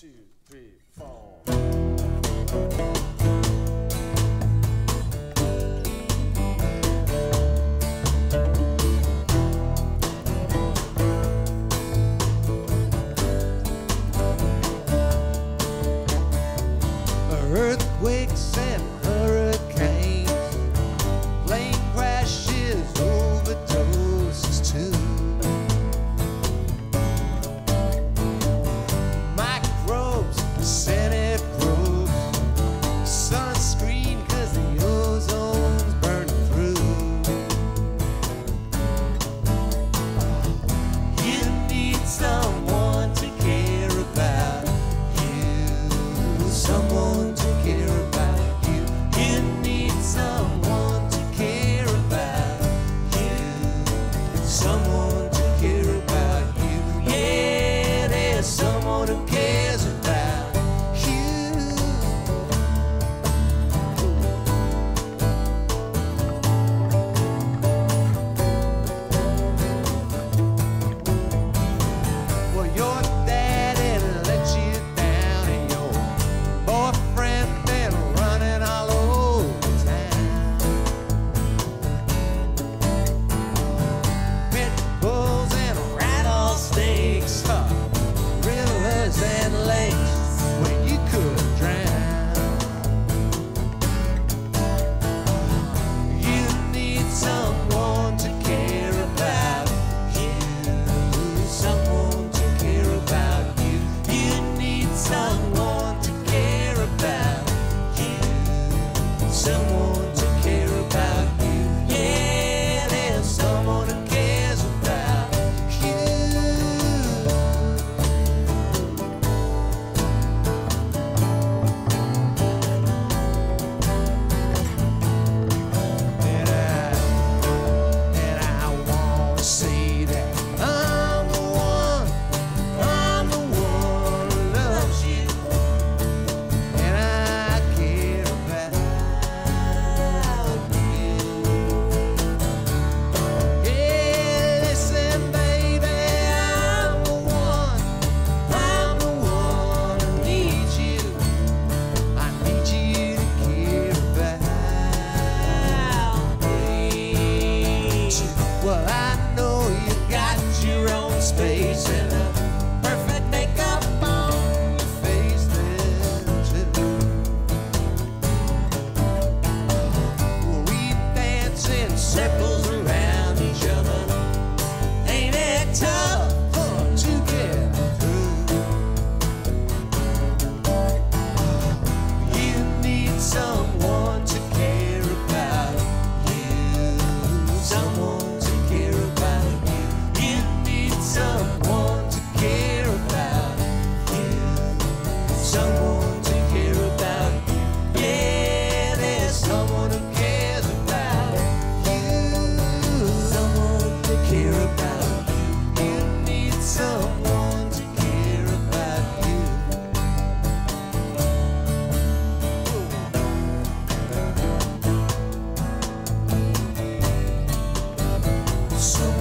two, three, four. earthquake. 像我 Well, I so